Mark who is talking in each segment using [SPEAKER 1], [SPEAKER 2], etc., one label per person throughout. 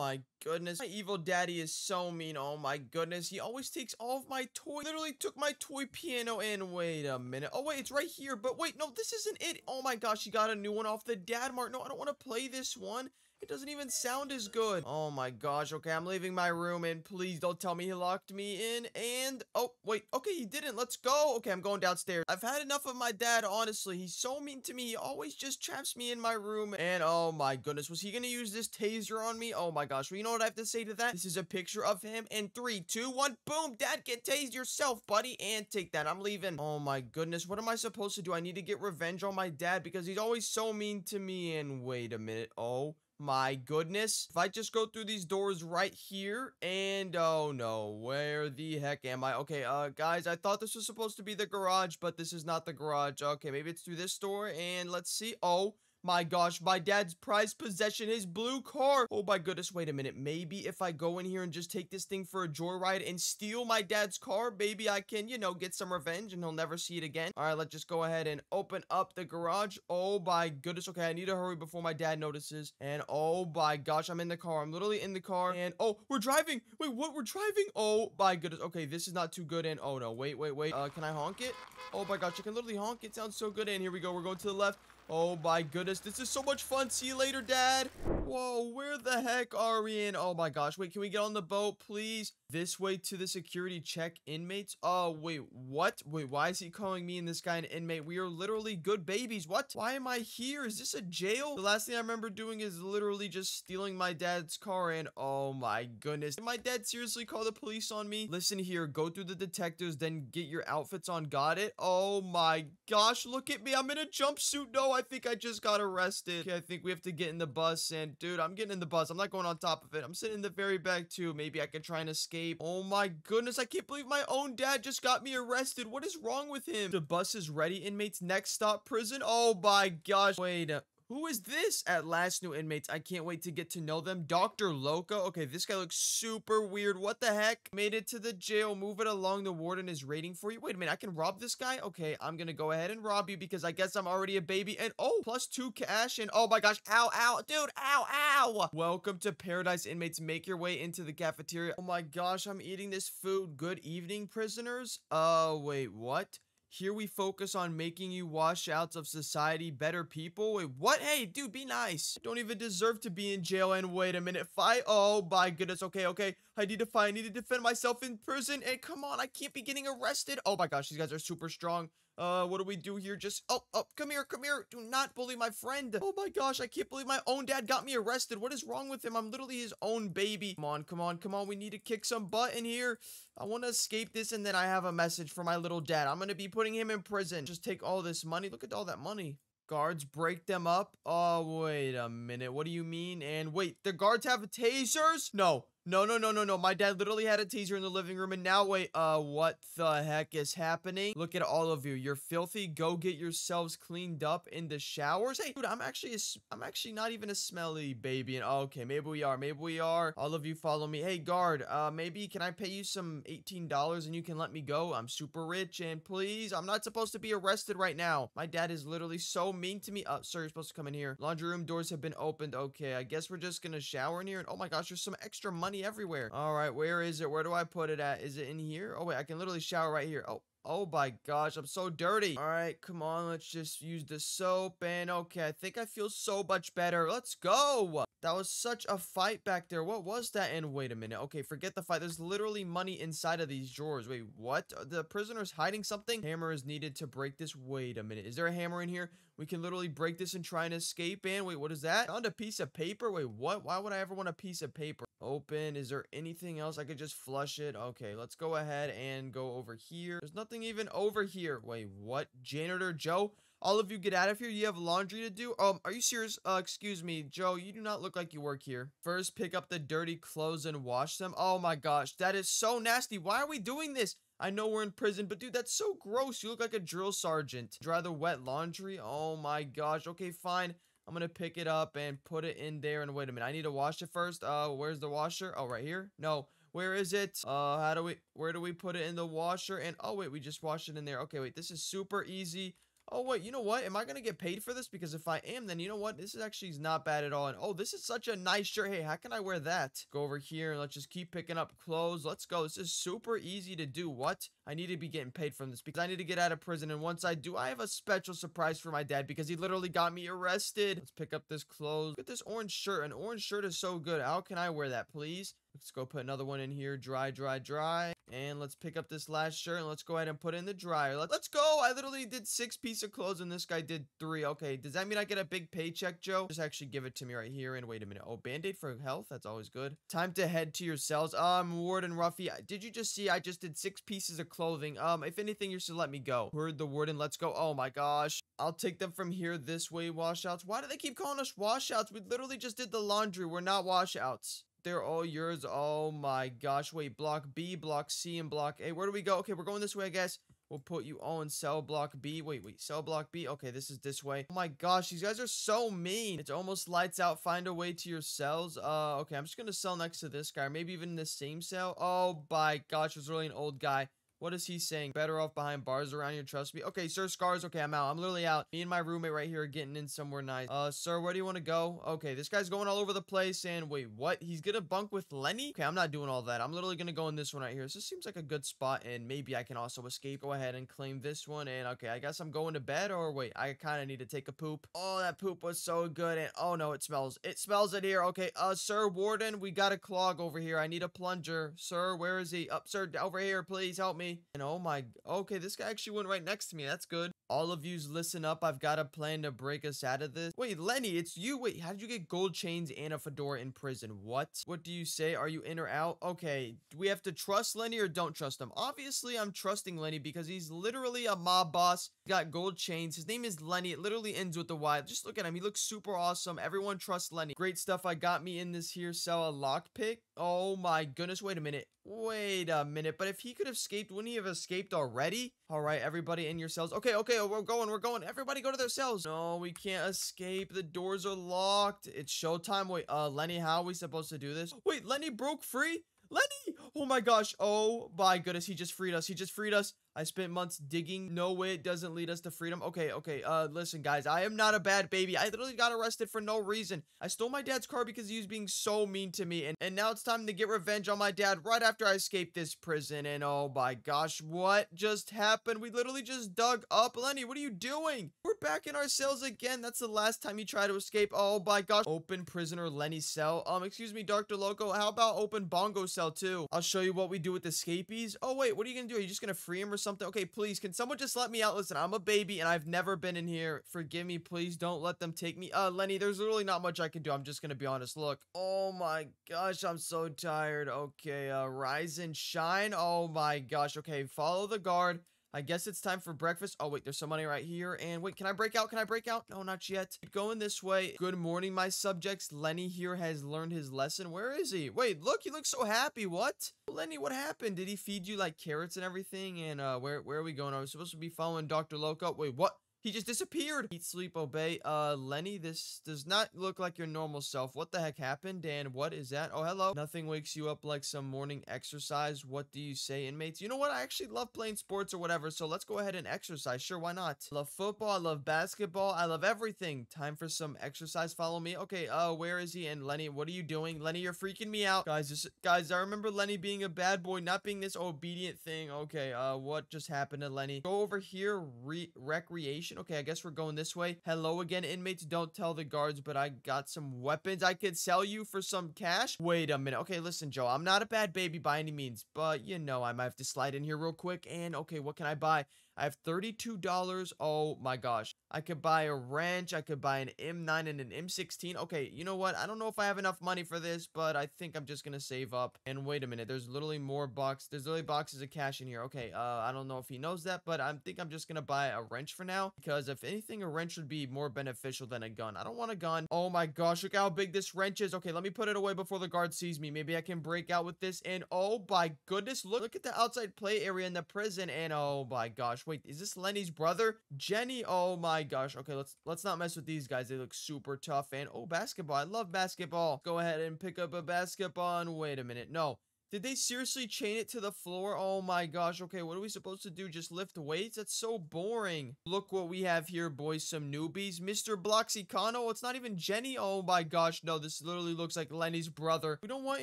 [SPEAKER 1] my goodness. My evil daddy is so mean. Oh my goodness. He always takes all of my toy. Literally took my toy piano in. Wait a minute. Oh wait, it's right here. But wait, no, this isn't it. Oh my gosh, he got a new one off the Dad Mart. No, I don't want to play this one. It doesn't even sound as good. Oh my gosh. Okay, I'm leaving my room and please don't tell me he locked me in. And, oh, wait. Okay, he didn't. Let's go. Okay, I'm going downstairs. I've had enough of my dad, honestly. He's so mean to me. He always just traps me in my room. And, oh my goodness, was he going to use this taser on me? Oh my gosh. Well, you know what I have to say to that? This is a picture of him. And three, two, one, boom. Dad, get tased yourself, buddy. And take that. I'm leaving. Oh my goodness. What am I supposed to do? I need to get revenge on my dad because he's always so mean to me. And wait a minute. Oh my goodness. If I just go through these doors right here and oh no, where the heck am I? Okay, uh guys, I thought this was supposed to be the garage, but this is not the garage. Okay, maybe it's through this door and let's see. Oh, my gosh, my dad's prized possession, his blue car. Oh my goodness, wait a minute. Maybe if I go in here and just take this thing for a joyride and steal my dad's car, maybe I can, you know, get some revenge and he'll never see it again. All right, let's just go ahead and open up the garage. Oh my goodness. Okay, I need to hurry before my dad notices. And oh my gosh, I'm in the car. I'm literally in the car. And oh, we're driving. Wait, what? We're driving? Oh my goodness. Okay, this is not too good. And oh no, wait, wait, wait. Uh, can I honk it? Oh my gosh, I can literally honk. It sounds so good. And here we go. We're going to the left. Oh my goodness, this is so much fun. See you later, Dad. Whoa, where the heck are we in? Oh my gosh, wait, can we get on the boat, please? This way to the security check inmates? Oh, wait, what? Wait, why is he calling me and this guy an inmate? We are literally good babies. What? Why am I here? Is this a jail? The last thing I remember doing is literally just stealing my dad's car and oh my goodness. Did my dad seriously call the police on me? Listen here, go through the detectives, then get your outfits on. Got it? Oh my gosh, look at me. I'm in a jumpsuit. No, I think I just got arrested. Okay, I think we have to get in the bus and dude, I'm getting in the bus. I'm not going on top of it. I'm sitting in the very back too. Maybe I can try and escape Oh my goodness, I can't believe my own dad just got me arrested. What is wrong with him? The bus is ready, inmates. Next stop, prison. Oh my gosh. Wait, who is this? At last, new inmates. I can't wait to get to know them. Dr. Loco. Okay, this guy looks super weird. What the heck? Made it to the jail. Move it along. The warden is rating for you. Wait a minute. I can rob this guy? Okay, I'm gonna go ahead and rob you because I guess I'm already a baby. And oh, plus two cash. And oh my gosh. Ow, ow. Dude, ow, ow. Welcome to paradise, inmates. Make your way into the cafeteria. Oh my gosh, I'm eating this food. Good evening, prisoners. Uh, wait, what? Here we focus on making you washouts of society better people. Wait, what? Hey, dude, be nice. Don't even deserve to be in jail. And wait a minute, fight. Oh my goodness. Okay, okay. I need to fight. I need to defend myself in prison. And come on, I can't be getting arrested. Oh my gosh, these guys are super strong. Uh, what do we do here? Just, oh, oh, come here, come here. Do not bully my friend. Oh my gosh, I can't believe my own dad got me arrested. What is wrong with him? I'm literally his own baby. Come on, come on, come on. We need to kick some butt in here. I want to escape this and then I have a message for my little dad. I'm going to be putting him in prison. Just take all this money. Look at all that money. Guards break them up? Oh, wait a minute. What do you mean? And wait, the guards have tasers? No, no, no, no, no, no. My dad literally had a teaser in the living room and now wait, uh, what the heck is happening? Look at all of you. You're filthy. Go get yourselves cleaned up in the showers. Hey, dude, I'm actually, a, I'm actually not even a smelly baby. And okay, maybe we are. Maybe we are. All of you follow me. Hey, guard, uh, maybe can I pay you some $18 and you can let me go? I'm super rich and please, I'm not supposed to be arrested right now. My dad is literally so mean to me. Uh, sir, you're supposed to come in here. Laundry room doors have been opened. Okay, I guess we're just gonna shower in here. And oh my gosh, there's some extra money everywhere. All right, where is it? Where do I put it at? Is it in here? Oh, wait, I can literally shower right here. Oh, Oh my gosh, I'm so dirty. All right, come on, let's just use the soap. And okay, I think I feel so much better. Let's go. That was such a fight back there. What was that? And wait a minute. Okay, forget the fight. There's literally money inside of these drawers. Wait, what? The prisoner's hiding something? Hammer is needed to break this. Wait a minute. Is there a hammer in here? We can literally break this and try and escape. And wait, what is that? Found a piece of paper? Wait, what? Why would I ever want a piece of paper? Open. Is there anything else? I could just flush it. Okay, let's go ahead and go over here. There's nothing even over here. Wait, what? Janitor Joe? All of you get out of here. You have laundry to do. Um, are you serious? Uh, excuse me, Joe. You do not look like you work here. First, pick up the dirty clothes and wash them. Oh my gosh, that is so nasty. Why are we doing this? I know we're in prison, but dude, that's so gross. You look like a drill sergeant. Dry the wet laundry. Oh my gosh. Okay, fine. I'm gonna pick it up and put it in there. And wait a minute, I need to wash it first. Uh, where's the washer? Oh, right here? No. Where is it? Uh, how do we, where do we put it in the washer? And, oh, wait, we just wash it in there. Okay, wait, this is super easy. Oh, wait, you know what? Am I going to get paid for this? Because if I am, then you know what? This is actually not bad at all. And oh, this is such a nice shirt. Hey, how can I wear that? Go over here and let's just keep picking up clothes. Let's go. This is super easy to do. What? I need to be getting paid from this because I need to get out of prison. And once I do, I have a special surprise for my dad because he literally got me arrested. Let's pick up this clothes. Look at this orange shirt. An orange shirt is so good. How can I wear that, please? Let's go put another one in here. Dry, dry, dry. And let's pick up this last shirt and let's go ahead and put it in the dryer. Let's go. I literally did six pieces of clothes and this guy did three. Okay, does that mean I get a big paycheck, Joe? Just actually give it to me right here. And wait a minute. Oh, band-aid for health. That's always good. Time to head to your cells. Um, Warden Ruffy, did you just see I just did six pieces of clothing? Um, if anything, you should let me go. Heard the warden. Let's go. Oh my gosh. I'll take them from here this way, washouts. Why do they keep calling us washouts? We literally just did the laundry. We're not washouts. They're all yours. Oh my gosh. Wait, block B, block C, and block A. Where do we go? Okay, we're going this way, I guess. We'll put you in cell block B. Wait, wait, cell block B. Okay, this is this way. Oh my gosh, these guys are so mean. It's almost lights out. Find a way to your cells. Uh, okay, I'm just gonna cell next to this guy. Maybe even the same cell. Oh my gosh, there's really an old guy. What is he saying? Better off behind bars around here, trust me. Okay, sir, scars. Okay, I'm out. I'm literally out. Me and my roommate right here are getting in somewhere nice. Uh, sir, where do you want to go? Okay, this guy's going all over the place. And wait, what? He's gonna bunk with Lenny? Okay, I'm not doing all that. I'm literally gonna go in this one right here. This seems like a good spot. And maybe I can also escape. Go ahead and claim this one. And okay, I guess I'm going to bed. Or wait, I kind of need to take a poop. Oh, that poop was so good. And oh no, it smells. It smells in here. Okay, uh, sir, warden, we got a clog over here. I need a plunger. Sir, where is he? Up, sir, over here. Please help me. And oh my Okay, this guy actually went right next to me. That's good. All of yous listen up. I've got a plan to break us out of this. Wait, Lenny, it's you. Wait, how did you get gold chains and a fedora in prison? What? What do you say? Are you in or out? Okay, do we have to trust Lenny or don't trust him? Obviously, I'm trusting Lenny because he's literally a mob boss. got gold chains. His name is Lenny. It literally ends with the Y. Just look at him. He looks super awesome. Everyone trusts Lenny. Great stuff. I got me in this here cell a lockpick. Oh my goodness. Wait a minute. Wait a minute, but if he could have escaped, wouldn't he have escaped already? All right, everybody in your cells. Okay, okay, we're going, we're going. Everybody go to their cells. No, we can't escape. The doors are locked. It's showtime. Wait, uh, Lenny, how are we supposed to do this? Wait, Lenny broke free? Lenny! Oh my gosh. Oh my goodness. He just freed us. He just freed us. I spent months digging. No way it doesn't lead us to freedom. Okay, okay. Uh, listen, guys. I am not a bad baby. I literally got arrested for no reason. I stole my dad's car because he was being so mean to me. And, and now it's time to get revenge on my dad right after I escaped this prison. And oh my gosh, what just happened? We literally just dug up. Lenny, what are you doing? We're back in our cells again. That's the last time you try to escape. Oh my gosh. Open prisoner Lenny cell. Um, excuse me, Dr. Loco. How about open bongo cell too? I'll show you what we do with escapees. Oh wait, what are you gonna do? Are you just gonna free him or something? Okay, please, can someone just let me out? Listen, I'm a baby and I've never been in here. Forgive me, please. Don't let them take me. Uh, Lenny, there's literally not much I can do. I'm just gonna be honest. Look. Oh my gosh, I'm so tired. Okay, uh, rise and shine. Oh my gosh. Okay, follow the guard. I guess it's time for breakfast. Oh, wait, there's some money right here. And wait, can I break out? Can I break out? No, not yet. Going this way. Good morning, my subjects. Lenny here has learned his lesson. Where is he? Wait, look, he looks so happy. What? Lenny, what happened? Did he feed you like carrots and everything? And uh, where, where are we going? I was supposed to be following Dr. Loco. Wait, what? He just disappeared. Eat, sleep, obey. Uh, Lenny, this does not look like your normal self. What the heck happened? Dan, what is that? Oh, hello. Nothing wakes you up like some morning exercise. What do you say, inmates? You know what? I actually love playing sports or whatever, so let's go ahead and exercise. Sure, why not? I love football. I love basketball. I love everything. Time for some exercise. Follow me. Okay, uh, where is he? And Lenny, what are you doing? Lenny, you're freaking me out. Guys, this, guys, I remember Lenny being a bad boy, not being this obedient thing. Okay, uh, what just happened to Lenny? Go over here, re recreation Okay, I guess we're going this way. Hello again, inmates. Don't tell the guards, but I got some weapons I could sell you for some cash. Wait a minute. Okay, listen, Joe. I'm not a bad baby by any means, but you know, I might have to slide in here real quick. And okay, what can I buy? I have $32. Oh my gosh. I could buy a wrench. I could buy an M9 and an M16. Okay, you know what? I don't know if I have enough money for this, but I think I'm just gonna save up. And wait a minute. There's literally more box. There's literally boxes of cash in here. Okay, uh, I don't know if he knows that, but I think I'm just gonna buy a wrench for now. Because if anything, a wrench would be more beneficial than a gun. I don't want a gun. Oh my gosh, look how big this wrench is. Okay, let me put it away before the guard sees me. Maybe I can break out with this. And oh my goodness, look, look at the outside play area in the prison. And oh my gosh, wait, is this Lenny's brother? Jenny, oh my gosh. Okay, let's let's not mess with these guys. They look super tough. And oh, basketball. I love basketball. Go ahead and pick up a basketball. And wait a minute. No, Did they seriously chain it to the floor? Oh my gosh. Okay, what are we supposed to do? Just lift weights? That's so boring. Look what we have here, boys. Some newbies. Mr. Bloxicano. It's not even Jenny. Oh my gosh. No, this literally looks like Lenny's brother. We don't want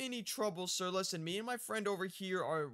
[SPEAKER 1] any trouble, sir. Listen, me and my friend over here are...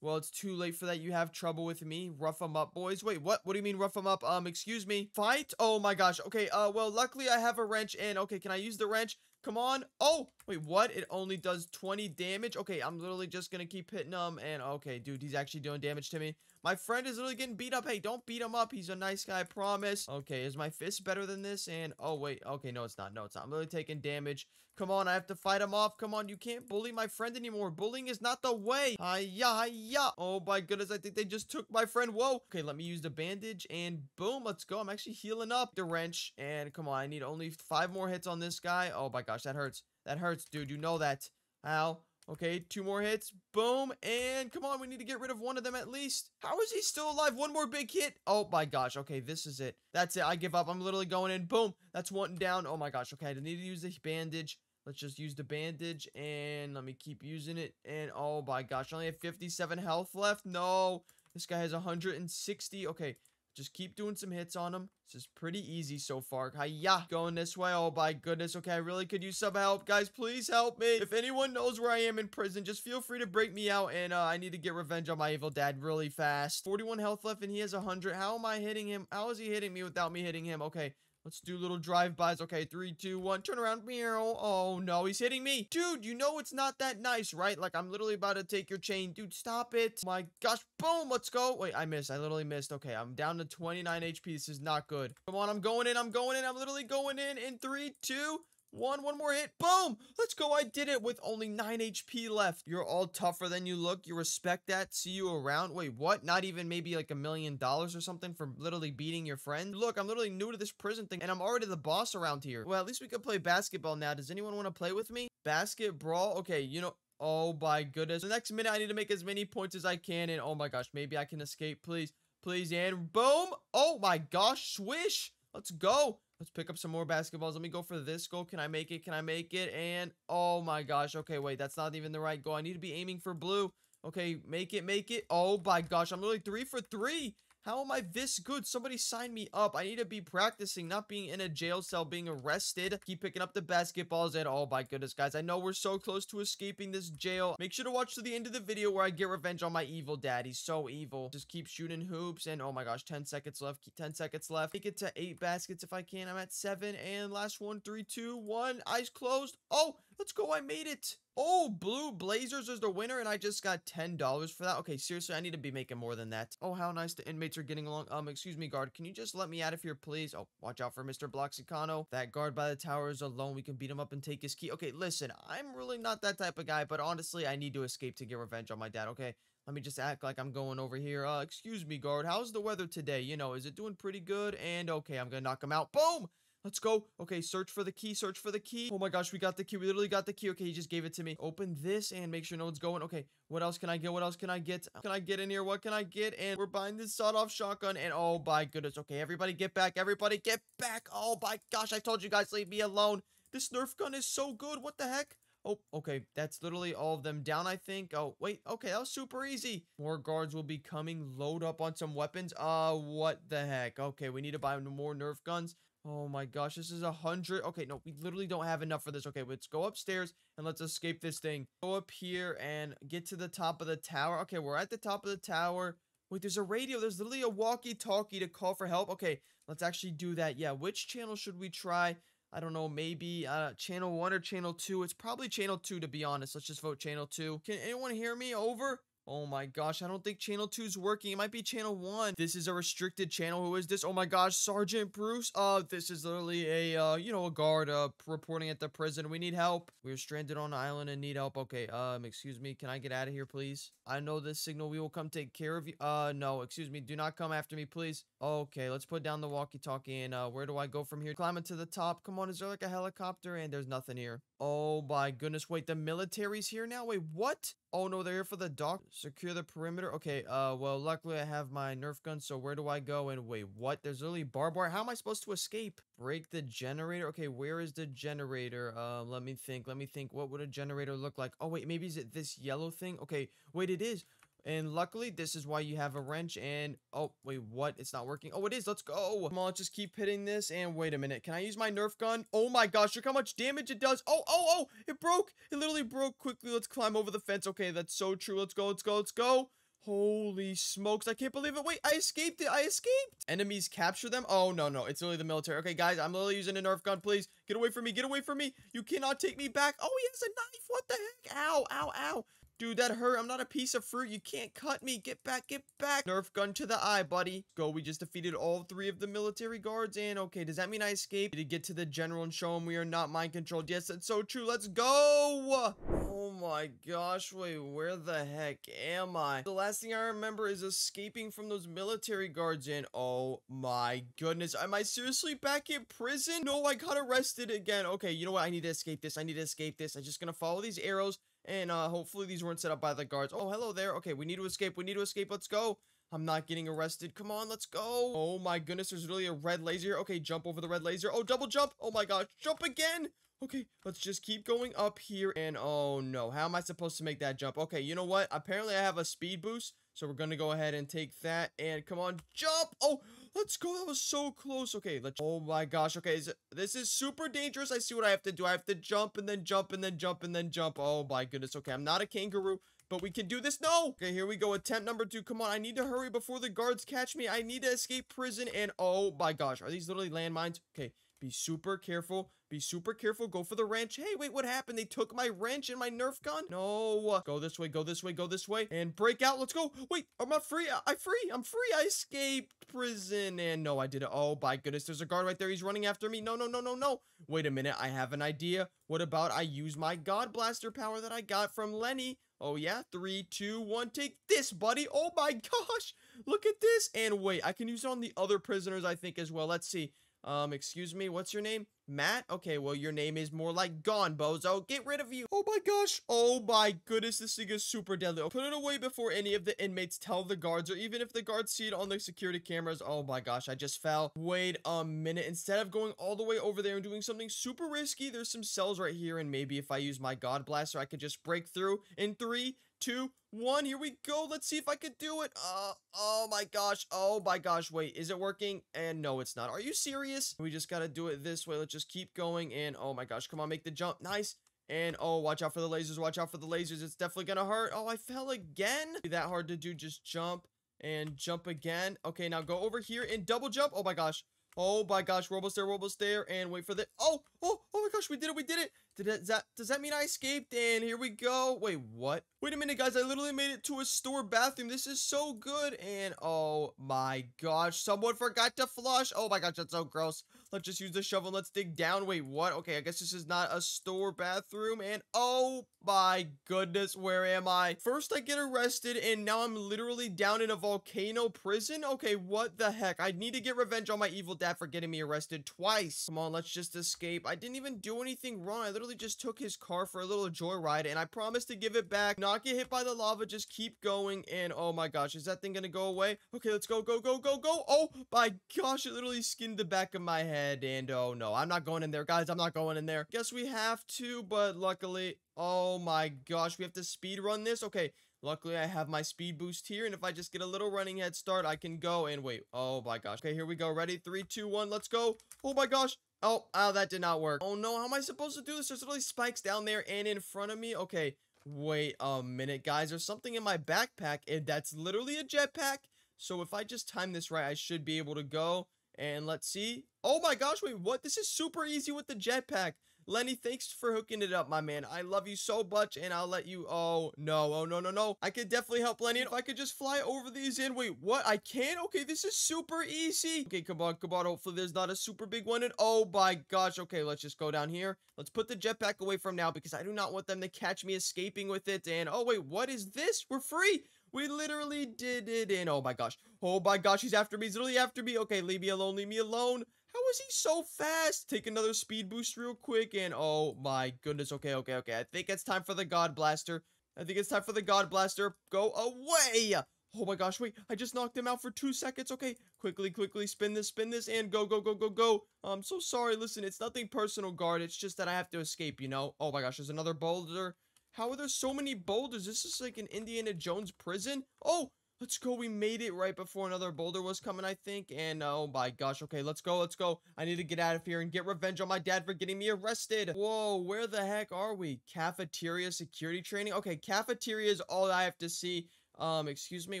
[SPEAKER 1] Well, it's too late for that. You have trouble with me. Rough them up, boys. Wait, what? What do you mean rough them up? Um, excuse me. Fight? Oh my gosh. Okay, uh, well, luckily I have a wrench and okay, can I use the wrench? Come on. Oh, wait, what? It only does 20 damage? Okay, I'm literally just gonna keep hitting him and okay, dude, he's actually doing damage to me. My friend is literally getting beat up. Hey, don't beat him up. He's a nice guy, I promise. Okay, is my fist better than this? And, oh, wait. Okay, no, it's not. No, it's not. I'm literally taking damage. Come on, I have to fight him off. Come on, you can't bully my friend anymore. Bullying is not the way. Hiya, hiya. Oh my goodness, I think they just took my friend. Whoa. Okay, let me use the bandage and boom, let's go. I'm actually healing up the wrench. And come on, I need only five more hits on this guy. Oh my gosh, that hurts. That hurts, dude. You know that. Ow. Okay, two more hits. Boom. And come on, we need to get rid of one of them at least. How is he still alive? One more big hit. Oh my gosh. Okay, this is it. That's it. I give up. I'm literally going in. Boom. That's one down. Oh my gosh. Okay, I need to use the bandage. Let's just use the bandage and let me keep using it. And oh my gosh, I only have 57 health left. No, this guy has 160. Okay, just keep doing some hits on him. This is pretty easy so far. Hiya. Going this way. Oh my goodness. Okay, I really could use some help. Guys, please help me. If anyone knows where I am in prison, just feel free to break me out. And uh, I need to get revenge on my evil dad really fast. 41 health left and he has 100. How am I hitting him? How is he hitting me without me hitting him? Okay, Let's do little drive-bys. Okay, three, two, one. Turn around. Meow. Oh, no. He's hitting me. Dude, you know it's not that nice, right? Like, I'm literally about to take your chain. Dude, stop it. My gosh. Boom. Let's go. Wait, I missed. I literally missed. Okay, I'm down to 29 HP. This is not good. Come on. I'm going in. I'm going in. I'm literally going in in three, two, one, one more hit. Boom! Let's go. I did it with only 9 HP left. You're all tougher than you look. You respect that. See you around. Wait, what? Not even maybe like a million dollars or something for literally beating your friend? Look, I'm literally new to this prison thing and I'm already the boss around here. Well, at least we could play basketball now. Does anyone want to play with me? Basket brawl? Okay, you know... Oh my goodness. The next minute, I need to make as many points as I can. And oh my gosh, maybe I can escape. Please, please. And boom. Oh my gosh, swish. Let's go. Let's pick up some more basketballs. Let me go for this goal. Can I make it? Can I make it? And, oh my gosh. Okay, wait. That's not even the right goal. I need to be aiming for blue. Okay, make it, make it. Oh my gosh. I'm literally three for three. How am I this good? Somebody sign me up. I need to be practicing, not being in a jail cell, being arrested. Keep picking up the basketballs and oh my goodness, guys. I know we're so close to escaping this jail. Make sure to watch to the end of the video where I get revenge on my evil dad. He's so evil. Just keep shooting hoops and oh my gosh, 10 seconds left. 10 seconds left. Make it to eight baskets if I can. I'm at seven and last one, three, two, one. Eyes closed. Oh, let's go. I made it. Oh, Blue Blazers is the winner, and I just got $10 for that. Okay, seriously, I need to be making more than that. Oh, how nice the inmates are getting along. Um, excuse me, guard. Can you just let me out of here, please? Oh, watch out for Mr. Bloxicano. That guard by the tower is alone. We can beat him up and take his key. Okay, listen, I'm really not that type of guy, but honestly, I need to escape to get revenge on my dad, okay? Let me just act like I'm going over here. Uh, excuse me, guard. How's the weather today? You know, is it doing pretty good? And okay, I'm gonna knock him out. Boom! Let's go. Okay, search for the key. Search for the key. Oh my gosh, we got the key. We literally got the key. Okay, he just gave it to me. Open this and make sure no one's going. Okay, what else can I get? What else can I get? Can I get in here? What can I get? And we're buying this sawed-off shotgun. And oh my goodness. Okay, everybody get back. Everybody get back. Oh my gosh, I told you guys, leave me alone. This Nerf gun is so good. What the heck? Oh, okay. That's literally all of them down, I think. Oh, wait. Okay, that was super easy. More guards will be coming. Load up on some weapons. Uh, what the heck? Okay, we need to buy more Nerf guns. Oh my gosh, this is a hundred. Okay, no, we literally don't have enough for this. Okay, let's go upstairs and let's escape this thing. Go up here and get to the top of the tower. Okay, we're at the top of the tower. Wait, there's a radio. There's literally a walkie-talkie to call for help. Okay, let's actually do that. Yeah, which channel should we try? I don't know, maybe uh, channel 1 or channel 2. It's probably channel 2, to be honest. Let's just vote channel 2. Can anyone hear me? Over? Oh my gosh, I don't think channel 2 is working. It might be channel 1. This is a restricted channel. Who is this? Oh my gosh, Sergeant Bruce. Uh, this is literally a, uh, you know, a guard, uh, reporting at the prison. We need help. We're stranded on an island and need help. Okay, um, excuse me. Can I get out of here, please? I know this signal. We will come take care of you. Uh, no, excuse me. Do not come after me, please. Okay, let's put down the walkie-talkie and, uh, where do I go from here? Climbing to the top. Come on, is there like a helicopter? And there's nothing here. Oh my goodness. Wait, the military's here now? Wait, what? Oh no, they're here for the dock. Secure the perimeter. Okay, uh, well, luckily I have my Nerf gun, so where do I go? And wait, what? There's literally barbed wire. How am I supposed to escape? Break the generator. Okay, where is the generator? Um, let me think. Let me think. What would a generator look like? Oh wait, maybe is it this yellow thing? Okay, wait, it is. And luckily, this is why you have a wrench and... Oh, wait, what? It's not working. Oh, it is. Let's go. Come on, just keep hitting this. And wait a minute. Can I use my Nerf gun? Oh my gosh, look how much damage it does. Oh, oh, oh, it broke. It literally broke quickly. Let's climb over the fence. Okay, that's so true. Let's go, let's go, let's go. Holy smokes, I can't believe it. Wait, I escaped it. I escaped. Enemies capture them. Oh, no, no. It's literally the military. Okay, guys, I'm literally using a Nerf gun. Please, get away from me. Get away from me. You cannot take me back. Oh, he has a knife. What the heck? Ow, ow, ow. Dude, that hurt. I'm not a piece of fruit. You can't cut me. Get back, get back. Nerf gun to the eye, buddy. Go, we just defeated all three of the military guards. And, okay, does that mean I escaped? To get to the general and show him we are not mind controlled. Yes, that's so true. Let's go. Oh my gosh, wait, where the heck am I? The last thing I remember is escaping from those military guards and oh my goodness, am I seriously back in prison? No, I got arrested again. Okay, you know what? I need to escape this. I need to escape this. I'm just gonna follow these arrows and uh, hopefully these weren't set up by the guards. Oh, hello there. Okay, we need to escape. We need to escape. Let's go. I'm not getting arrested. Come on, let's go. Oh my goodness, there's really a red laser. Okay, jump over the red laser. Oh, double jump. Oh my gosh, jump again. Okay, let's just keep going up here. And oh no, how am I supposed to make that jump? Okay, you know what? Apparently I have a speed boost. So we're going to go ahead and take that. And come on, jump. Oh, Let's go. That was so close. Okay, let's. Oh my gosh. Okay, is it, this is super dangerous. I see what I have to do. I have to jump and then jump and then jump and then jump. Oh my goodness. Okay, I'm not a kangaroo. But we can do this. No! Okay, here we go. Attempt number two. Come on. I need to hurry before the guards catch me. I need to escape prison. And oh my gosh. Are these literally landmines? Okay. Be super careful. Be super careful. Go for the wrench. Hey, wait, what happened? They took my wrench and my Nerf gun? No. Go this way, go this way, go this way. And break out. Let's go. Wait, I'm not free. I'm free. I'm free. I escaped prison. And no, I did it. Oh, my goodness. There's a guard right there. He's running after me. No, no, no, no, no. Wait a minute. I have an idea. What about I use my God Blaster power that I got from Lenny? Oh, yeah. Three, two, one. Take this, buddy. Oh, my gosh. Look at this. And wait, I can use it on the other prisoners, I think, as well. Let's see. Um, excuse me, what's your name? Matt? Okay, well, your name is more like Gone, Bozo. Get rid of you. Oh my gosh. Oh my goodness, this thing is super deadly. Put it away before any of the inmates tell the guards, or even if the guards see it on the security cameras. Oh my gosh, I just fell. Wait a minute. Instead of going all the way over there and doing something super risky, there's some cells right here, and maybe if I use my God Blaster, I could just break through in three, two, one. Here we go. Let's see if I could do it. Uh, oh my gosh. Oh my gosh. Wait, is it working? And no, it's not. Are you serious? We just got to do it this way. Let's just keep going. And oh my gosh, come on, make the jump. Nice. And oh, watch out for the lasers. Watch out for the lasers. It's definitely going to hurt. Oh, I fell again. Be that hard to do. Just jump and jump again. Okay, now go over here and double jump. Oh my gosh. Oh my gosh, we're almost there, we're almost there, and wait for the- Oh, oh, oh my gosh, we did it, we did it! Did that, does that, mean I escaped? And here we go. Wait, what? Wait a minute, guys, I literally made it to a store bathroom. This is so good, and oh my gosh, someone forgot to flush. Oh my gosh, that's so gross. Let's just use the shovel, let's dig down. Wait, what? Okay, I guess this is not a store bathroom, and oh my goodness, where am I? First, I get arrested, and now I'm literally down in a volcano prison? Okay, what the heck? I need to get revenge on my evil dad for getting me arrested twice. Come on, let's just escape. I didn't even do anything wrong. I literally just took his car for a little joyride, and I promised to give it back, not get hit by the lava, just keep going, and oh my gosh, is that thing gonna go away? Okay, let's go, go, go, go, go. Oh my gosh, it literally skinned the back of my head, and oh no, I'm not going in there, guys. I'm not going in there. Guess we have to, but luckily, oh my gosh, we have to speed run this. Okay, Luckily, I have my speed boost here, and if I just get a little running head start, I can go and wait. Oh my gosh. Okay, here we go. Ready? Three, two, one, let's go. Oh my gosh. Oh, oh, that did not work. Oh no, how am I supposed to do this? There's literally spikes down there and in front of me. Okay, wait a minute, guys. There's something in my backpack, and that's literally a jetpack. So if I just time this right, I should be able to go. And let's see. Oh my gosh, wait, what? This is super easy with the jetpack. Lenny, thanks for hooking it up, my man. I love you so much, and I'll let you... Oh, no. Oh, no, no, no. I could definitely help Lenny. If I could just fly over these in. Wait, what? I can? Okay, this is super easy. Okay, come on, come on. Hopefully there's not a super big one. And oh, my gosh. Okay, let's just go down here. Let's put the jetpack away from now because I do not want them to catch me escaping with it. And, oh, wait, what is this? We're free. We literally did it and oh my gosh. Oh my gosh, he's after me. He's literally after me. Okay, leave me alone. Leave me alone. How is he so fast? Take another speed boost real quick and oh my goodness. Okay, okay, okay. I think it's time for the God Blaster. I think it's time for the God Blaster. Go away! Oh my gosh, wait, I just knocked him out for two seconds. Okay, quickly, quickly, spin this, spin this, and go, go, go, go, go. I'm so sorry. Listen, it's nothing personal, guard. It's just that I have to escape, you know? Oh my gosh, there's another boulder. How are there so many boulders? This is like an Indiana Jones prison. Oh, Let's go. We made it right before another boulder was coming, I think. And oh my gosh. Okay, let's go. Let's go. I need to get out of here and get revenge on my dad for getting me arrested. Whoa, where the heck are we? Cafeteria security training? Okay, cafeteria is all I have to see. Um, excuse me.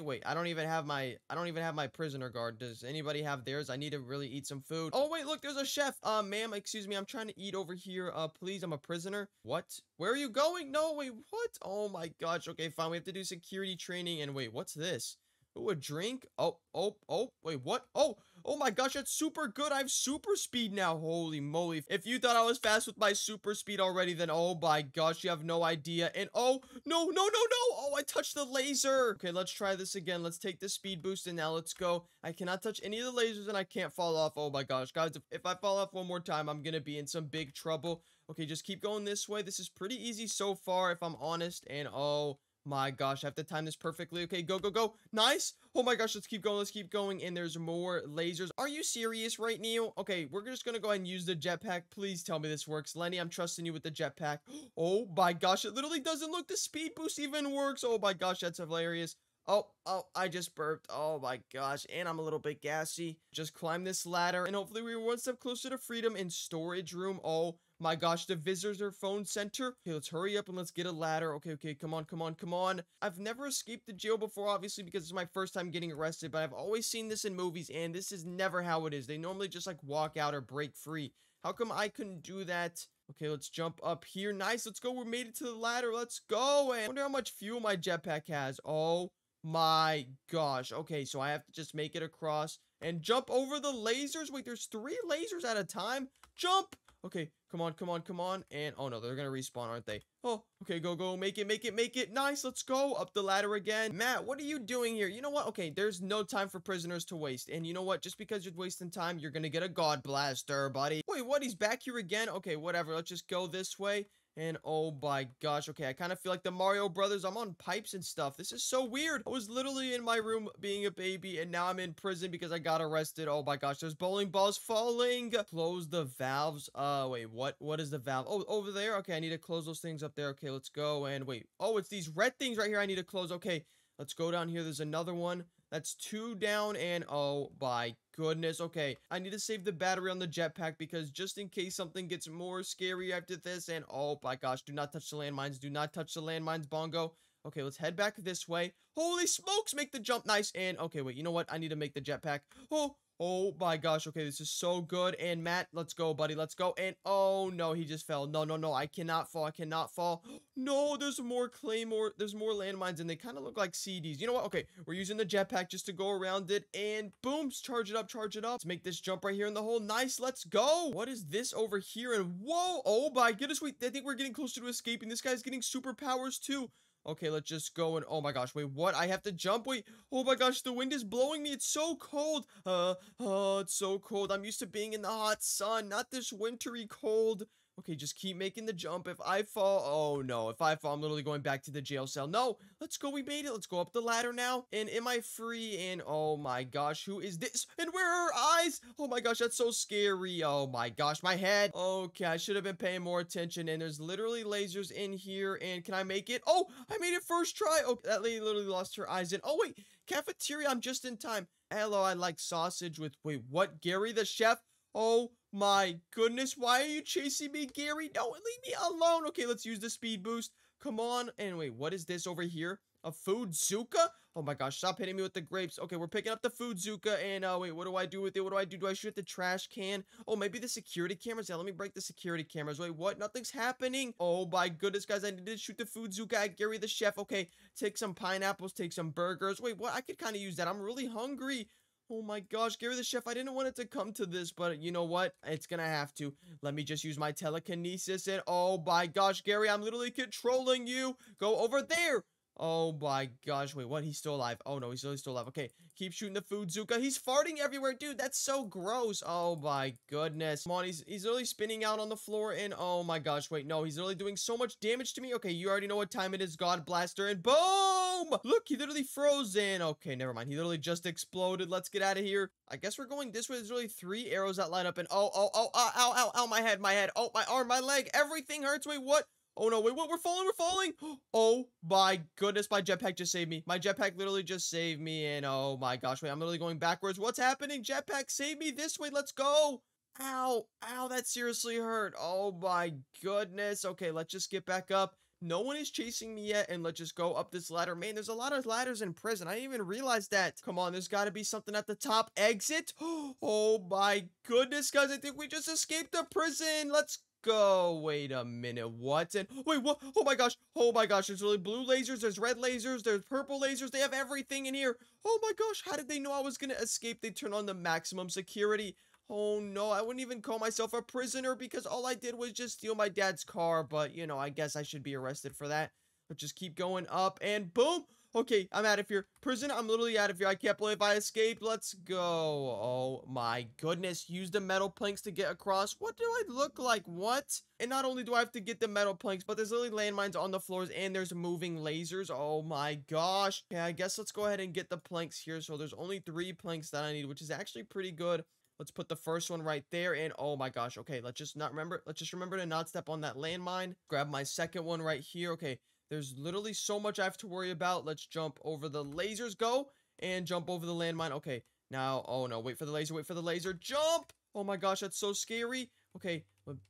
[SPEAKER 1] Wait, I don't even have my I don't even have my prisoner guard. Does anybody have theirs? I need to really eat some food. Oh wait, look, there's a chef. Uh, ma'am, excuse me. I'm trying to eat over here. Uh, please, I'm a prisoner. What? Where are you going? No, wait, what? Oh my gosh. Okay, fine. We have to do security training. And wait, what's this? Oh, a drink? Oh, oh, oh, wait, what? Oh, oh my gosh, that's super good. I have super speed now. Holy moly. If you thought I was fast with my super speed already, then oh my gosh, you have no idea. And oh, no, no, no, no. Oh, I touched the laser. Okay, let's try this again. Let's take the speed boost and now let's go. I cannot touch any of the lasers and I can't fall off. Oh my gosh, guys, if, if I fall off one more time, I'm gonna be in some big trouble. Okay, just keep going this way. This is pretty easy so far, if I'm honest. And oh, my gosh, I have to time this perfectly. Okay, go, go, go. Nice. Oh my gosh, let's keep going. Let's keep going. And there's more lasers. Are you serious right now? Okay, we're just gonna go ahead and use the jetpack. Please tell me this works. Lenny, I'm trusting you with the jetpack. Oh my gosh, it literally doesn't look the speed boost even works. Oh my gosh, that's hilarious. Oh, oh, I just burped. Oh my gosh, and I'm a little bit gassy. Just climb this ladder, and hopefully we're one step closer to freedom in storage room. Oh my gosh, the visitor phone center. Okay, let's hurry up and let's get a ladder. Okay, okay, come on, come on, come on. I've never escaped the jail before, obviously, because it's my first time getting arrested, but I've always seen this in movies, and this is never how it is. They normally just, like, walk out or break free. How come I couldn't do that? Okay, let's jump up here. Nice, let's go. We made it to the ladder. Let's go. And I wonder how much fuel my jetpack has. Oh my gosh. Okay, so I have to just make it across and jump over the lasers. Wait, there's three lasers at a time? Jump! Okay, come on, come on, come on. And, oh no, they're gonna respawn, aren't they? Oh, okay, go, go, make it, make it, make it. Nice, let's go. Up the ladder again. Matt, what are you doing here? You know what? Okay, there's no time for prisoners to waste. And you know what? Just because you're wasting time, you're gonna get a God Blaster, buddy. Wait, what? He's back here again? Okay, whatever. Let's just go this way. And oh my gosh, okay, I kind of feel like the Mario Brothers. I'm on pipes and stuff. This is so weird. I was literally in my room being a baby, and now I'm in prison because I got arrested. Oh my gosh, there's bowling balls falling. Close the valves. Uh, wait, what? What is the valve? Oh, over there? Okay, I need to close those things up there. Okay, let's go. And wait, oh, it's these red things right here I need to close. Okay, let's go down here. There's another one. That's two down and oh my goodness. Okay, I need to save the battery on the jetpack because just in case something gets more scary after this and oh my gosh, do not touch the landmines. Do not touch the landmines, Bongo. Okay, let's head back this way. Holy smokes, make the jump nice. And okay, wait, you know what? I need to make the jetpack. Oh, Oh my gosh, okay, this is so good. And Matt, let's go, buddy, let's go. And oh no, he just fell. No, no, no, I cannot fall, I cannot fall. No, there's more claymore, there's more landmines, and they kind of look like CDs. You know what? Okay, we're using the jetpack just to go around it, and boom, charge it up, charge it up. Let's make this jump right here in the hole. Nice, let's go. What is this over here? And whoa, oh my goodness, wait, I think we're getting closer to escaping. This guy's getting superpowers too. Okay, let's just go and oh my gosh, wait, what? I have to jump? Wait, oh my gosh, the wind is blowing me. It's so cold. Uh, oh, it's so cold. I'm used to being in the hot sun, not this wintry cold. Okay, just keep making the jump. If I fall, oh no. If I fall, I'm literally going back to the jail cell. No, let's go. We made it. Let's go up the ladder now. And am I free? And oh my gosh, who is this? And where are her eyes? Oh my gosh, that's so scary. Oh my gosh, my head. Okay, I should have been paying more attention. And there's literally lasers in here. And can I make it? Oh, I made it first try. Oh, that lady literally lost her eyes. And oh wait, cafeteria. I'm just in time. Hello, I like sausage with, wait, what? Gary the chef? Oh my goodness, why are you chasing me, Gary? Don't leave me alone. Okay, let's use the speed boost. Come on. Anyway, what is this over here? A food Zuka? Oh my gosh, stop hitting me with the grapes. Okay, we're picking up the food Zuka, and uh, wait, what do I do with it? What do I do? Do I shoot the trash can? Oh, maybe the security cameras? Yeah, let me break the security cameras. Wait, what? Nothing's happening. Oh my goodness, guys, I need to shoot the food Zuka at Gary the chef. Okay, take some pineapples, take some burgers. Wait, what? I could kind of use that. I'm really hungry. Oh my gosh, Gary the Chef, I didn't want it to come to this, but you know what? It's gonna have to. Let me just use my telekinesis and oh my gosh, Gary, I'm literally controlling you. Go over there. Oh my gosh, wait, what? He's still alive. Oh no, he's still, still alive. Okay, keep shooting the food, Zuka. He's farting everywhere, dude. That's so gross. Oh my goodness. Come on, he's, he's really spinning out on the floor, and oh my gosh, wait, no, he's really doing so much damage to me. Okay, you already know what time it is, God Blaster, and boom! Look, he literally froze in. Okay, never mind. He literally just exploded. Let's get out of here. I guess we're going this way. There's really three arrows that line up, and oh, oh, oh, ow, ow, ow, ow, my head, my head. Oh, my arm, my leg. Everything hurts. Wait, what? Oh no, wait, what? We're falling, we're falling. Oh my goodness, my jetpack just saved me. My jetpack literally just saved me. And oh my gosh, wait, I'm literally going backwards. What's happening? Jetpack, save me this way. Let's go. Ow, ow, that seriously hurt. Oh my goodness. Okay, let's just get back up. No one is chasing me yet, and let's just go up this ladder. Man, there's a lot of ladders in prison. I didn't even realize that. Come on, there's got to be something at the top. Exit? Oh my goodness, guys. I think we just escaped the prison. Let's go. Wait a minute. What? And wait, what? Oh my gosh. Oh my gosh. There's really blue lasers. There's red lasers. There's purple lasers. They have everything in here. Oh my gosh. How did they know I was to escape? They turn on the maximum security. Oh no, I wouldn't even call myself a prisoner because all I did was just steal my dad's car. But, you know, I guess I should be arrested for that. But just keep going up and boom. Okay, I'm out of here. Prison, I'm literally out of here. I can't believe I escaped. Let's go. Oh my goodness. Use the metal planks to get across. What do I look like? What? And not only do I have to get the metal planks, but there's literally landmines on the floors and there's moving lasers. Oh my gosh. Okay, I guess let's go ahead and get the planks here. So there's only three planks that I need, which is actually pretty good. Let's put the first one right there. And oh my gosh. Okay, let's just not remember. Let's just remember to not step on that landmine. Grab my second one right here. Okay, there's literally so much I have to worry about. Let's jump over the lasers. Go. And jump over the landmine. Okay. Now, oh no. Wait for the laser. Wait for the laser. Jump. Oh my gosh, that's so scary. Okay,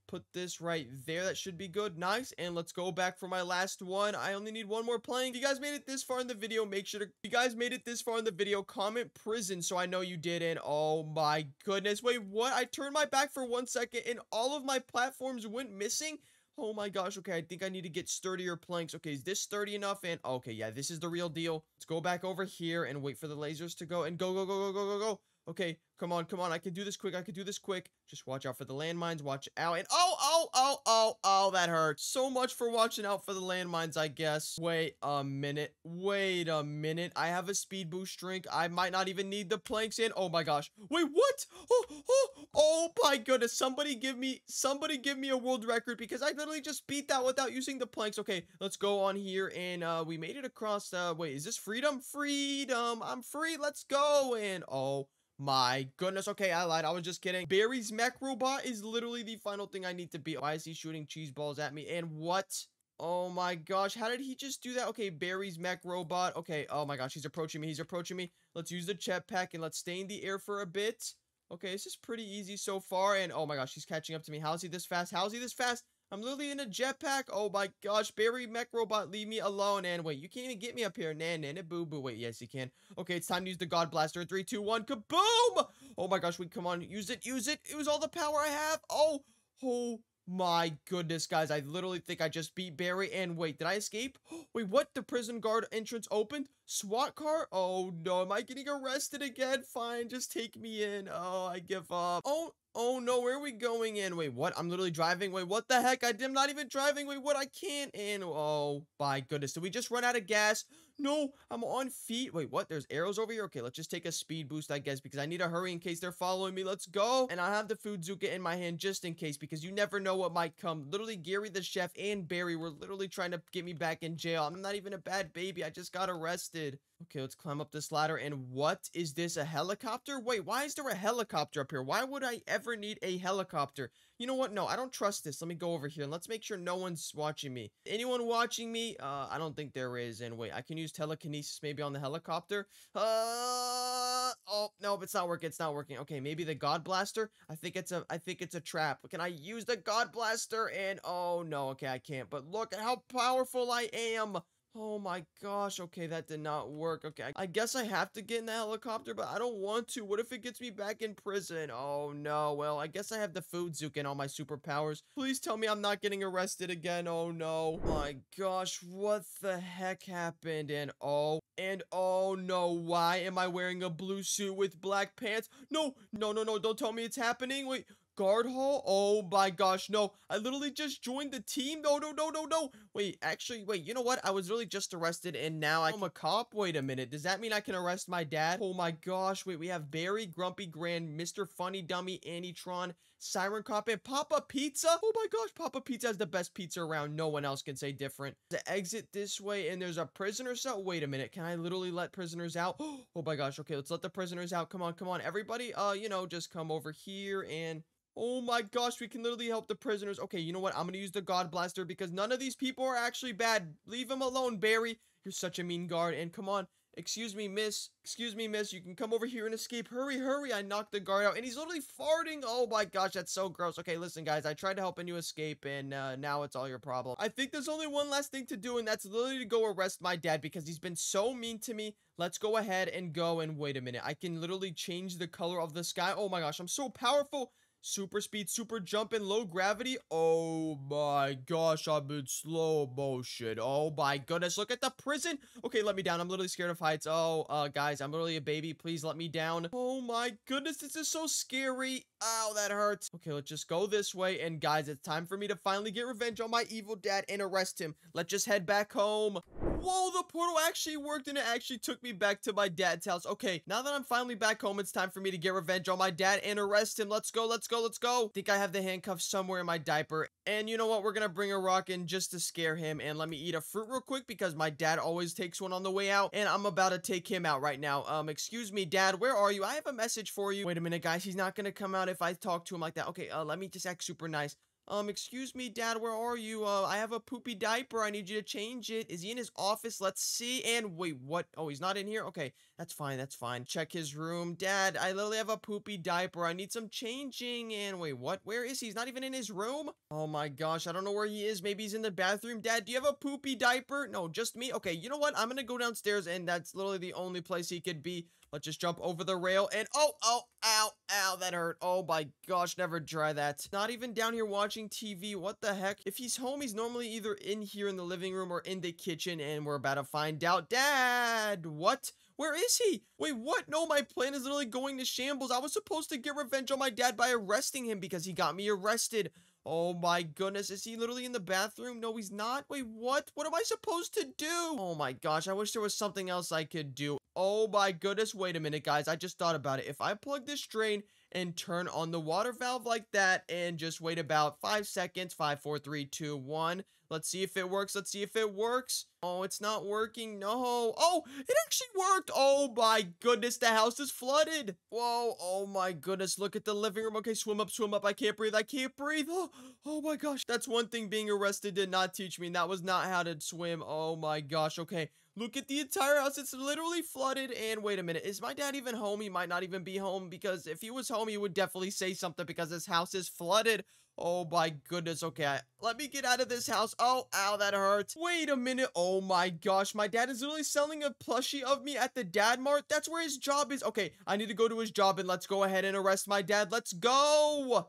[SPEAKER 1] put this right there. That should be good. Nice. And let's go back for my last one. I only need one more plank. If you guys made it this far in the video, make sure to... You guys made it this far in the video, comment prison so I know you did. And oh my goodness. Wait, what? I turned my back for one second and all of my platforms went missing? Oh my gosh, okay, I think I need to get sturdier planks. Okay, is this sturdy enough? And, okay, yeah, this is the real deal. Let's go back over here and wait for the lasers to go. And go, go, go, go, go, go, go. Okay, come on, come on. I can do this quick. I can do this quick. Just watch out for the landmines. Watch out. And oh, oh, oh, oh, oh, that hurts. So much for watching out for the landmines, I guess. Wait a minute. Wait a minute. I have a speed boost drink. I might not even need the planks in. Oh my gosh. Wait, what? Oh, oh, oh my goodness. Somebody give me, somebody give me a world record because I literally just beat that without using the planks. Okay, let's go on here. And uh, we made it across. Uh, wait, is this freedom? Freedom. I'm free. Let's go. And oh my goodness. Okay, I lied. I was just kidding. Barry's mech robot is literally the final thing I need to beat. Why is he shooting cheese balls at me? And what? Oh my gosh, how did he just do that? Okay, Barry's mech robot. Okay, oh my gosh, he's approaching me. He's approaching me. Let's use the jetpack and let's stay in the air for a bit. Okay, this is pretty easy so far. And oh my gosh, he's catching up to me. How is he this fast? How is he this fast? I'm literally in a jetpack. Oh my gosh, Barry Mech Robot, leave me alone. And wait, you can't even get me up here. Nan, nan, boo, boo. Wait, yes, you can. Okay, it's time to use the God Blaster. Three, two, one, kaboom! Oh my gosh, wait, come on, use it, use it. It was all the power I have. Oh, oh my goodness, guys. I literally think I just beat Barry. And wait, did I escape? wait, what? The prison guard entrance opened? SWAT car? Oh no, am I getting arrested again? Fine, just take me in. Oh, I give up. Oh, Oh no, where are we going in? Wait, what? I'm literally driving. Wait, what the heck? I am not even driving. Wait, what? I can't in. Oh, my goodness. Did we just run out of gas? No, I'm on feet. Wait, what? There's arrows over here? Okay, let's just take a speed boost, I guess, because I need to hurry in case they're following me. Let's go. And I have the food Zuka in my hand just in case, because you never know what might come. Literally, Gary the chef and Barry were literally trying to get me back in jail. I'm not even a bad baby. I just got arrested. Okay, let's climb up this ladder. And what is this? A helicopter? Wait, why is there a helicopter up here? Why would I ever need a helicopter? You know what? No, I don't trust this. Let me go over here and let's make sure no one's watching me. Anyone watching me? Uh, I don't think there is. And wait, I can use telekinesis maybe on the helicopter. Uh, oh, no, it's not working. It's not working. Okay, maybe the God Blaster? I think it's a, I think it's a trap. Can I use the God Blaster? And, oh, no, okay, I can't. But look at how powerful I am. Oh my gosh, okay, that did not work. Okay, I guess I have to get in the helicopter, but I don't want to. What if it gets me back in prison? Oh no, well, I guess I have the food Zook and all my superpowers. Please tell me I'm not getting arrested again. Oh no. My gosh, what the heck happened? And oh, and oh no, why am I wearing a blue suit with black pants? No, no, no, no, don't tell me it's happening. Wait, guard hall? Oh my gosh, no. I literally just joined the team. No, no, no, no, no. Wait, actually, wait, you know what? I was really just arrested and now I'm a cop. Wait a minute. Does that mean I can arrest my dad? Oh my gosh. Wait, we have Barry, Grumpy Gran, Mr. Funny Dummy, Anitron, Siren and Papa Pizza. Oh my gosh, Papa Pizza has the best pizza around. No one else can say different. The exit this way and there's a prisoner cell. Wait a minute. Can I literally let prisoners out? Oh my gosh. Okay, let's let the prisoners out. Come on, come on. Everybody, uh, you know, just come over here and Oh my gosh, we can literally help the prisoners. Okay, you know what? I'm gonna use the God Blaster because none of these people are actually bad. Leave them alone, Barry. You're such a mean guard. And come on, excuse me, miss. Excuse me, miss. You can come over here and escape. Hurry, hurry. I knocked the guard out and he's literally farting. Oh my gosh, that's so gross. Okay, listen, guys. I tried to help you escape and uh, now it's all your problem. I think there's only one last thing to do and that's literally to go arrest my dad because he's been so mean to me. Let's go ahead and go and wait a minute. I can literally change the color of the sky. Oh my gosh, I'm so powerful. Super speed, super jump, and low gravity. Oh my gosh, I'm in slow motion. Oh my goodness, look at the prison. Okay, let me down. I'm literally scared of heights. Oh, uh, guys, I'm literally a baby. Please let me down. Oh my goodness, this is so scary. Ow, that hurts. Okay, let's just go this way. And guys, it's time for me to finally get revenge on my evil dad and arrest him. Let's just head back home. Whoa, the portal actually worked and it actually took me back to my dad's house. Okay, now that I'm finally back home, it's time for me to get revenge on my dad and arrest him. Let's go, let's go, let's go. think I have the handcuffs somewhere in my diaper. And you know what? We're gonna bring a rock in just to scare him. And let me eat a fruit real quick because my dad always takes one on the way out. And I'm about to take him out right now. Um, excuse me, dad, where are you? I have a message for you. Wait a minute, guys. He's not gonna come out if I talk to him like that. Okay, uh, let me just act super nice. Um, excuse me, Dad, where are you? Uh, I have a poopy diaper. I need you to change it. Is he in his office? Let's see. And wait, what? Oh, he's not in here? Okay, that's fine, that's fine. Check his room. Dad, I literally have a poopy diaper. I need some changing. And wait, what? Where is he? He's not even in his room? Oh my gosh, I don't know where he is. Maybe he's in the bathroom. Dad, do you have a poopy diaper? No, just me? Okay, you know what? I'm gonna go downstairs, and that's literally the only place he could be. Let's just jump over the rail and oh, oh, ow, ow, that hurt. Oh my gosh, never try that. Not even down here watching TV. What the heck? If he's home, he's normally either in here in the living room or in the kitchen and we're about to find out. Dad, what? Where is he? Wait, what? No, my plan is literally going to shambles. I was supposed to get revenge on my dad by arresting him because he got me arrested. Oh my goodness, is he literally in the bathroom? No, he's not. Wait, what? What am I supposed to do? Oh my gosh, I wish there was something else I could do. Oh my goodness, wait a minute, guys. I just thought about it. If I plug this drain and turn on the water valve like that and just wait about five seconds, five, four, three, two, one, Let's see if it works. Let's see if it works. Oh, it's not working. No. Oh, it actually worked. Oh my goodness, the house is flooded. Whoa. Oh my goodness. Look at the living room. Okay, swim up, swim up. I can't breathe. I can't breathe. Oh, oh my gosh. That's one thing being arrested did not teach me. That was not how to swim. Oh my gosh. Okay. Look at the entire house. It's literally flooded. And wait a minute. Is my dad even home? He might not even be home because if he was home, he would definitely say something because this house is flooded. Oh my goodness, okay, let me get out of this house. Oh, ow, that hurts. Wait a minute, oh my gosh, my dad is literally selling a plushie of me at the dad mart. That's where his job is. Okay, I need to go to his job and let's go ahead and arrest my dad. Let's go.